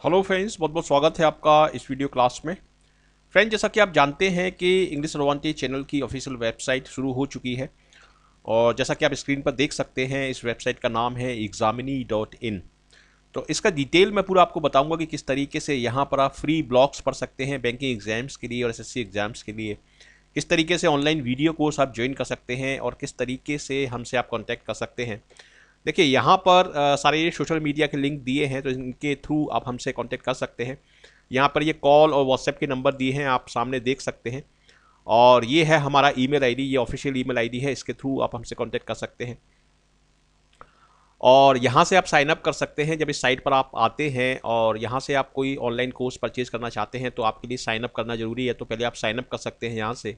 Hello friends बहुत बहुत स्वागत है आपका इस वीडियो क्लास में। फ्रेंड जैसा कि आप जानते हैं कि इंग्लिश रोवानटी चैनल की ऑफिशियल वेबसाइट शुरू हो चुकी है और जैसा कि आप स्क्रीन पर देख सकते हैं, इस वेबसाइट का नाम है एग्जामिनी डॉट इन तो इसका डिटेल मैं पूरा आपको बताऊँगा कि किस तरीके से यहाँ पर आप फ्री ब्लॉग्स पढ़ सकते हैं बैंकिंग एग्ज़ाम्स के लिए और एसएससी एग्ज़ाम्स के लिए। किस तरीके से ऑनलाइन वीडियो कोर्स आप ज्वाइन कर सकते हैं और किस तरीके से हमसे आप कॉन्टैक्ट कर सकते हैं। देखिए यहाँ पर आ, सारे ये सोशल मीडिया के लिंक दिए हैं तो इनके थ्रू आप हमसे कांटेक्ट कर सकते हैं। यहाँ पर ये कॉल और व्हाट्सएप के नंबर दिए हैं आप सामने देख सकते हैं। और ये है हमारा ईमेल आईडी ये ऑफिशियल ईमेल आईडी है इसके थ्रू आप हमसे कांटेक्ट कर सकते हैं। और यहाँ से आप साइन अप कर सकते हैं जब इस साइट पर आप आते हैं और यहाँ से आप कोई ऑनलाइन कोर्स परचेज करना चाहते हैं तो आपके लिए साइन अप करना ज़रूरी है तो पहले आप साइन अप कर सकते हैं यहाँ से।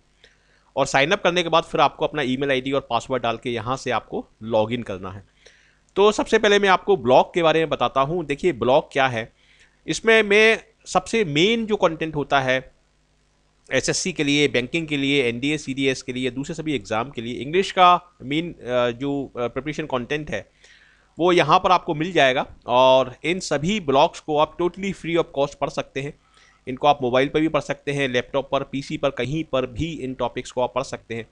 और साइन अप करने के बाद फिर आपको अपना ईमेल आईडी और पासवर्ड डाल के यहाँ से आपको लॉगिन करना है। तो सबसे पहले मैं आपको ब्लॉग के बारे में बताता हूँ। देखिए, ब्लॉग क्या है? इसमें मैं सबसे मेन जो कंटेंट होता है एसएससी के लिए बैंकिंग के लिए एनडीए सीडीएस के लिए, दूसरे सभी एग्ज़ाम के लिए इंग्लिश का मेन जो प्रिपरेशन कंटेंट है, वो यहाँ पर आपको मिल जाएगा। और इन सभी ब्लॉग्स को आप टोटली फ्री ऑफ़ कॉस्ट पढ़ सकते हैं। इनको आप मोबाइल पर भी पढ़ सकते हैं लैपटॉप पर पीसी पर, कहीं पर भी इन टॉपिक्स को आप पढ़ सकते हैं।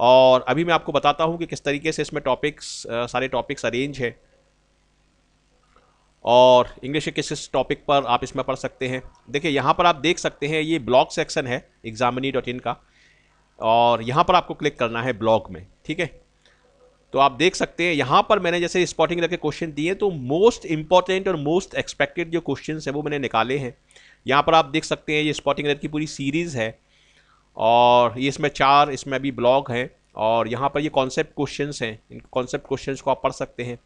और अभी मैं आपको बताता हूँ कि किस तरीके से इसमें टॉपिक्स सारे टॉपिक्स अरेंज है। और इंग्लिश के किस किस टॉपिक पर आप इसमें पढ़ सकते हैं। देखिए, यहाँ पर आप देख सकते हैं, ये ब्लॉग सेक्शन है एग्जामिनी डॉट इन का। और यहाँ पर आपको क्लिक करना है ब्लॉग में, ठीक है? तो आप देख सकते हैं, यहाँ पर मैंने जैसे स्पॉटिंग रखे क्वेश्चन दिए तो मोस्ट इंपॉर्टेंट और मोस्ट एक्सपेक्टेड जो क्वेश्चन है, वो मैंने निकाले हैं। यहाँ पर आप देख सकते हैं, ये स्पॉटिंग रख की पूरी सीरीज़ है। और ये इसमें चार, इसमें अभी ब्लॉग हैं और यहाँ पर ये कॉन्सेप्ट क्वेश्चंस हैं। इन कॉन्सेप्ट क्वेश्चंस को आप पढ़ सकते हैं।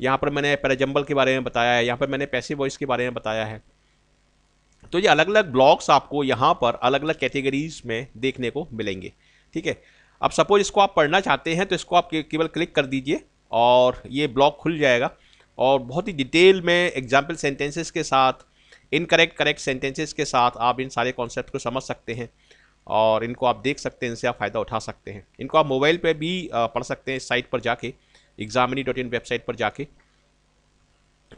यहाँ पर मैंने पैराजम्बल के बारे में बताया है, यहाँ पर मैंने पैसे वॉइस के बारे में बताया है। तो ये अलग अलग ब्लॉग्स आपको यहाँ पर अलग अलग कैटेगरीज में देखने को मिलेंगे। ठीक है? अब सपोज़ इसको आप पढ़ना चाहते हैं तो इसको आप केवल क्लिक कर दीजिए और ये ब्लॉग खुल जाएगा। और बहुत ही डिटेल में एग्ज़ाम्पल सेंटेंसेस के साथ इनकरेक्ट करेक्ट सेंटेंसेस के साथ आप इन सारे कॉन्सेप्ट को समझ सकते हैं। और इनको आप देख सकते हैं, इनसे आप फ़ायदा उठा सकते हैं। इनको आप मोबाइल पर भी पढ़ सकते हैं इस साइट पर जाके एग्जामिनी डॉट इन वेबसाइट पर जाके।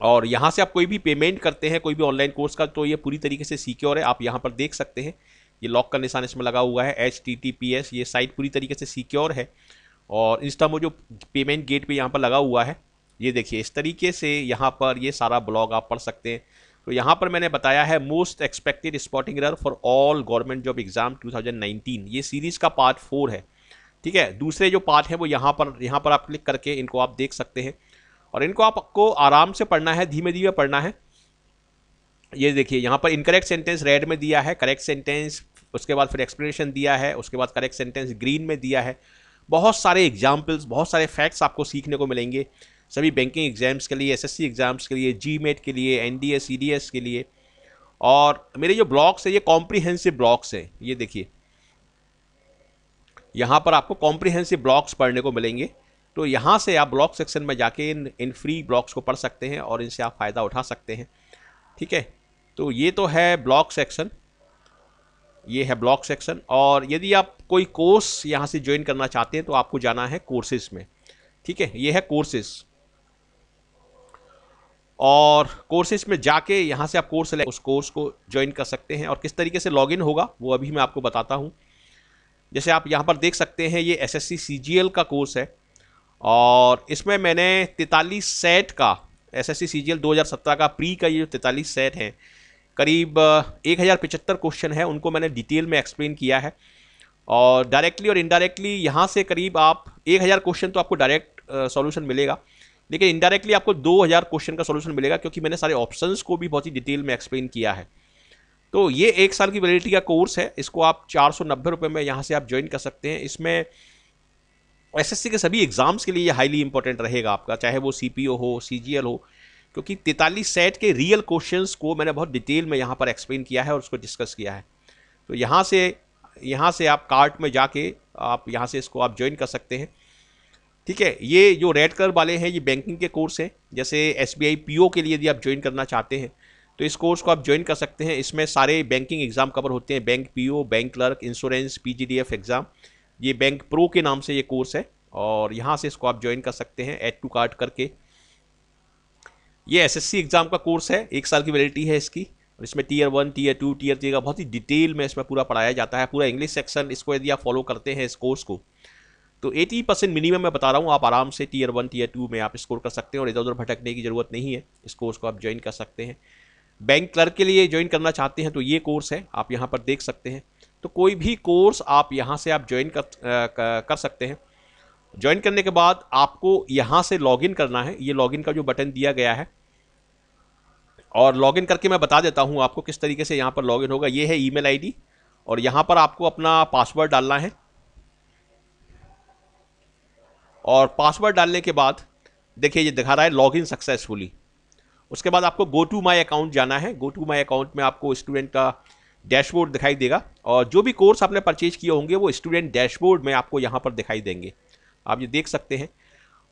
और यहाँ से आप कोई भी पेमेंट करते हैं, कोई भी ऑनलाइन कोर्स का तो ये पूरी तरीके से सिक्योर है, आप यहाँ पर देख सकते हैं। ये लॉक का निशान इसमें लगा हुआ है H T T P S ये साइट पूरी तरीके से सिक्योर है। और इंस्टा में जो पेमेंट गेट पे यहाँ पर लगा हुआ है, ये देखिए, इस तरीके से यहाँ पर ये सारा ब्लॉग आप पढ़ सकते हैं। तो यहाँ पर मैंने बताया है most expected spotting error for all government job exam 2019 ये सीरीज़ का पार्ट फोर है। ठीक है? दूसरे जो पार्ट है वो यहाँ पर यहाँ पर आप क्लिक करके इनको आप देख सकते हैं। और इनको आपको आराम से पढ़ना है, धीमे धीमे पढ़ना है। ये देखिए, यहाँ पर इनकरेक्ट सेंटेंस रेड में दिया है करेक्ट सेंटेंस उसके बाद फिर एक्सप्लेनेशन दिया है, उसके बाद करेक्ट सेंटेंस ग्रीन में दिया है। बहुत सारे एग्जाम्पल्स बहुत सारे फैक्ट्स आपको सीखने को मिलेंगे। सभी बैंकिंग एग्ज़ाम्स के लिए एसएससी एग्ज़ाम्स के लिए जी के लिए एन डी के लिए। और मेरे जो ब्लॉग्स है, ये कॉम्प्रीहेंसिव ब्लॉग्स हैं। ये देखिए। यहाँ पर आपको कॉम्प्रीहेंसिव ब्लॉग्स पढ़ने को मिलेंगे। तो यहाँ से आप ब्लॉक सेक्शन में जाके इन इन फ्री ब्लॉग्स को पढ़ सकते हैं और इनसे आप फ़ायदा उठा सकते हैं। ठीक है? तो ये तो है ब्लॉक सेक्शन ये है ब्लॉक सेक्शन और यदि आप कोई कोर्स यहाँ से ज्वाइन करना चाहते हैं तो आपको जाना है कोर्सेज में। ठीक है? ये है कोर्सेज़ और कोर्सेज में जाके यहाँ से आप कोर्स उस कोर्स को ज्वाइन कर सकते हैं और किस तरीके से लॉगिन होगा, वो अभी मैं आपको बताता हूँ। जैसे आप यहाँ पर देख सकते हैं, ये एस एस का कोर्स है और इसमें मैंने तैतालीस सेट का S S C C G L दो हज़ार सत्रह का प्री का ये जो तैतालीस सेट है। करीब, एक हज़ार पचहत्तर क्वेश्चन है, उनको मैंने डिटेल में एक्सप्लेन किया है। और डायरेक्टली और इनडायरेक्टली यहाँ से करीब आप, एक हज़ार क्वेश्चन तो आपको डायरेक्ट सॉल्यूशन मिलेगा। लेकिन इनडायरेक्टली आपको 2000 क्वेश्चन का सोल्यूशन मिलेगा, क्योंकि मैंने सारे ऑप्शंस को भी बहुत ही डिटेल में एक्सप्लेन किया है। तो ये एक साल की वैलिडिटी का कोर्स है, इसको आप चार सौ में यहाँ से आप ज्वाइन कर सकते हैं। इसमें एसएससी के सभी एग्ज़ाम्स के लिए ये हाईली इंपॉर्टेंट रहेगा आपका, चाहे वो सीपीओ हो सीजीएल हो, क्योंकि तैतालीस सेट के रियल क्वेश्चंस को मैंने बहुत डिटेल में यहाँ पर एक्सप्लेन किया है और उसको डिस्कस किया है। तो यहाँ से यहाँ से आप कार्ट में जाके आप यहाँ से इसको आप ज्वाइन कर सकते हैं। ठीक है, ये जो रेड कलर वाले हैं, ये बैंकिंग के कोर्स हैं। जैसे एस बी आई के लिए यदि आप ज्वाइन करना चाहते हैं तो इस कोर्स को आप ज्वाइन कर सकते हैं। इसमें सारे बैंकिंग एग्ज़ाम कवर होते हैं। Bank PO bank clerk insurance PGDF exam ये बैंक प्रो के नाम से ये कोर्स है और यहाँ से इसको आप ज्वाइन कर सकते हैं एड टू कार्ड करके। ये एसएससी एग्ज़ाम का कोर्स है। एक साल की वैलिडिटी है इसकी। और इसमें tier one tier two tier three का बहुत ही डिटेल में इसमें पूरा पढ़ाया जाता है। पूरा इंग्लिश सेक्शन इसको यदि आप फॉलो करते हैं इस कोर्स को तो 80 परसेंट मिनिमम मैं बता रहा हूँ आप आराम से टीयर वन टीयर टू में आप स्कोर कर सकते हैं और इधर उधर भटकने की ज़रूरत नहीं है। इस कोर्स को आप ज्वाइन कर सकते हैं। बैंक क्लर्क के लिए ज्वाइन करना चाहते हैं तो ये कोर्स है आप यहाँ पर देख सकते हैं। तो कोई भी कोर्स आप यहाँ से आप ज्वाइन कर, कर सकते हैं। ज्वाइन करने के बाद आपको यहाँ से लॉगिन करना है। ये लॉगिन का जो बटन दिया गया है। और लॉगिन करके मैं बता देता हूँ आपको किस तरीके से यहाँ पर लॉगिन होगा। ये है ईमेल आईडी और यहाँ पर आपको अपना पासवर्ड डालना है। और पासवर्ड डालने के बाद, देखिए ये दिखा रहा है लॉगिन सक्सेसफुली उसके बाद आपको गो टू माई अकाउंट जाना है। गो टू माई अकाउंट में आपको स्टूडेंट का डैशबोर्ड दिखाई देगा और जो भी कोर्स आपने परचेज किए होंगे, वो स्टूडेंट डैशबोर्ड में आपको यहाँ पर दिखाई देंगे। आप ये देख सकते हैं।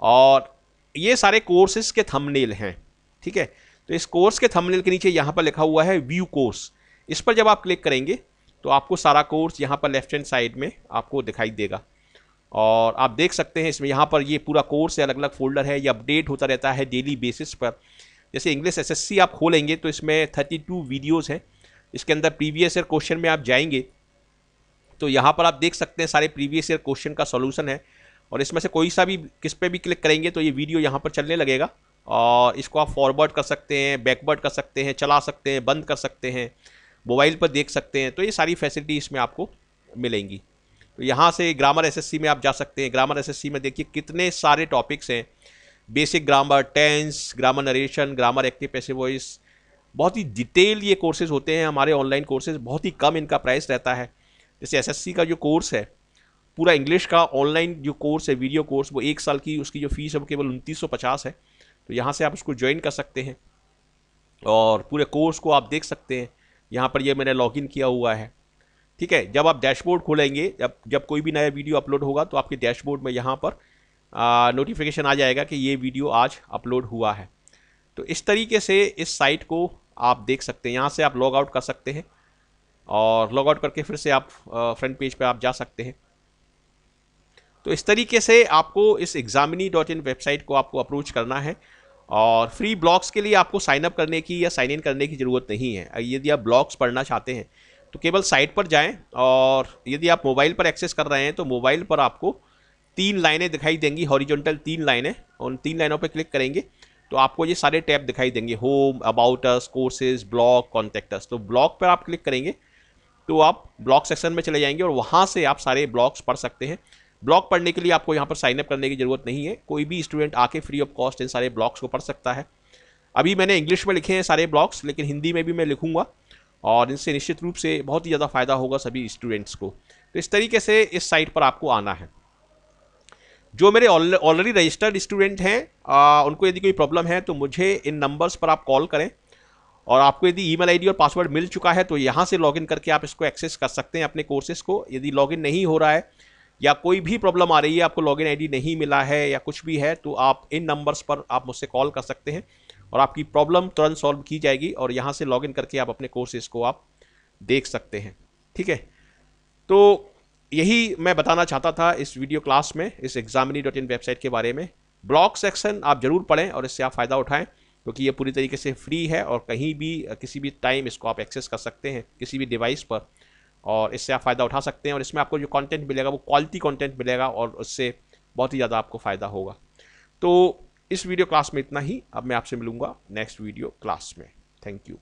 और ये सारे कोर्सेज के थंबनेल हैं, ठीक है? तो इस कोर्स के थंबनेल के नीचे यहाँ पर लिखा हुआ है व्यू कोर्स इस पर जब आप क्लिक करेंगे तो आपको सारा कोर्स यहाँ पर लेफ़्ट हैंड साइड में आपको दिखाई देगा। और आप देख सकते हैं इसमें यहाँ पर ये पूरा कोर्स है अलग अलग फोल्डर है, ये अपडेट होता रहता है डेली बेसिस पर। जैसे इंग्लिश एसएससी आप खोलेंगे तो इसमें थर्टी टू वीडियोज़ हैं। इसके अंदर प्रीवियस ईयर क्वेश्चन में आप जाएँगे तो यहाँ पर आप देख सकते हैं सारे प्रीवियस ईयर क्वेश्चन का सोल्यूशन है। और इसमें से कोई सा भी किस पे भी क्लिक करेंगे तो ये वीडियो यहाँ पर चलने लगेगा। और इसको आप फॉरवर्ड कर सकते हैं बैकवर्ड कर सकते हैं, चला सकते हैं, बंद कर सकते हैं मोबाइल पर देख सकते हैं तो ये सारी फैसिलिटी इसमें आपको मिलेंगी। तो यहाँ से ग्रामर एसएससी में आप जा सकते हैं। ग्रामर एसएससी में देखिए कितने सारे टॉपिक्स हैं। Basic grammar tense grammar narration grammar active passive voice बहुत ही डिटेल ये कोर्सेज होते हैं हमारे ऑनलाइन कोर्सेज बहुत ही कम इनका प्राइस रहता है। जैसे एसएससी का जो कोर्स है, पूरा इंग्लिश का ऑनलाइन जो कोर्स है वीडियो कोर्स वो एक साल की उसकी जो फ़ीस है वो केवल उनतीस है। तो यहाँ से आप उसको ज्वाइन कर सकते हैं। और पूरे कोर्स को आप देख सकते हैं। यहाँ पर ये मैंने लॉगिन किया हुआ है। ठीक है, जब आप डैशबोर्ड खोलेंगे, जब जब कोई भी नया वीडियो अपलोड होगा तो आपके डैशबोर्ड में यहाँ पर नोटिफिकेशन आ जाएगा कि ये वीडियो आज अपलोड हुआ है। तो इस तरीके से इस साइट को आप देख सकते हैं। यहाँ से आप लॉग आउट कर सकते हैं और लॉग आउट करके फिर से आप फ्रंट पेज पे आप जा सकते हैं। तो इस तरीके से आपको इस एग्जामिनी डॉट इन वेबसाइट को आपको अप्रोच करना है और फ्री ब्लॉग्स के लिए आपको साइन अप करने की या साइन इन करने की ज़रूरत नहीं है। यदि आप ब्लॉग्स पढ़ना चाहते हैं तो केवल साइट पर जाएँ और यदि आप मोबाइल पर एक्सेस कर रहे हैं तो मोबाइल पर आपको तीन लाइनें दिखाई देंगी, हॉरिजॉन्टल तीन लाइनें, उन तीन लाइनों पर क्लिक करेंगे तो आपको ये सारे टैब दिखाई देंगे, home, about us courses blog contacts तो ब्लॉग पर आप क्लिक करेंगे तो आप ब्लॉग सेक्शन में चले जाएँगे और वहाँ से आप सारे ब्लॉग्स पढ़ सकते हैं। ब्लॉग पढ़ने के लिए आपको यहाँ पर साइनअप करने की ज़रूरत नहीं है। कोई भी स्टूडेंट आके फ्री ऑफ़ कॉस्ट इन सारे ब्लॉग्स को पढ़ सकता है। अभी मैंने इंग्लिश में लिखे हैं सारे ब्लॉग्स लेकिन हिंदी में भी मैं लिखूँगा। और इनसे निश्चित रूप से बहुत ही ज़्यादा फ़ायदा होगा सभी स्टूडेंट्स को। तो इस तरीके से इस साइट पर आपको आना है। जो मेरे ऑलरेडी रजिस्टर्ड स्टूडेंट हैं उनको यदि कोई प्रॉब्लम है तो मुझे इन नंबर्स पर आप कॉल करें। और आपको यदि ईमेल आईडी और पासवर्ड मिल चुका है तो यहाँ से लॉगिन करके आप इसको एक्सेस कर सकते हैं अपने कोर्सेज को। यदि लॉगिन नहीं हो रहा है, या कोई भी प्रॉब्लम आ रही है, आपको लॉगिन आईडी नहीं मिला है, या कुछ भी है तो आप इन नंबर्स पर आप मुझसे कॉल कर सकते हैं। और आपकी प्रॉब्लम तुरंत सॉल्व की जाएगी और यहाँ से लॉगिन करके आप अपने कोर्सेज को आप देख सकते हैं। ठीक है? तो यही मैं बताना चाहता था इस वीडियो क्लास में, इस एग्जामिनी डॉट इन वेबसाइट के बारे में। ब्लॉग सेक्शन आप ज़रूर पढ़ें और इससे आप फ़ायदा उठाएँ, क्योंकि ये पूरी तरीके से फ्री है और कहीं भी, किसी भी टाइम इसको आप एक्सेस कर सकते हैं, किसी भी डिवाइस पर। और इससे आप फ़ायदा उठा सकते हैं और इसमें आपको जो कंटेंट मिलेगा वो क्वालिटी कंटेंट मिलेगा और उससे बहुत ही ज़्यादा आपको फ़ायदा होगा। तो इस वीडियो क्लास में इतना ही। अब मैं आपसे मिलूँगा नेक्स्ट वीडियो क्लास में। Thank you